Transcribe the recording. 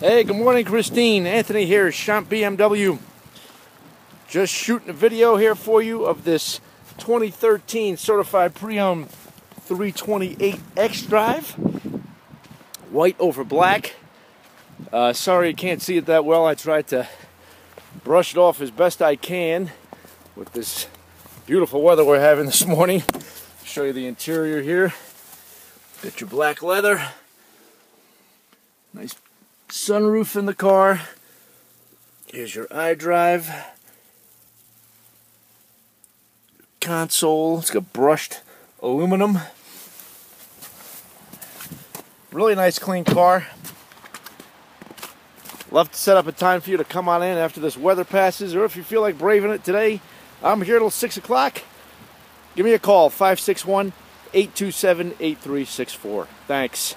Hey, good morning, Christine. Anthony here, Schomp BMW. Just shooting a video here for you of this 2013 certified pre-owned 328 xDrive, white over black. Uh, sorry you can't see it that well. I tried to brush it off as best I can with this beautiful weather we're having this morning. Show you the interior here. Got your black leather. Nice sunroof in the car. Here's your iDrive. Console. It's got brushed aluminum. Really nice clean car. Love to set up a time for you to come on in after this weather passes, or if you feel like braving it today, I'm here till 6 o'clock. Give me a call, 561 827 8364. Thanks.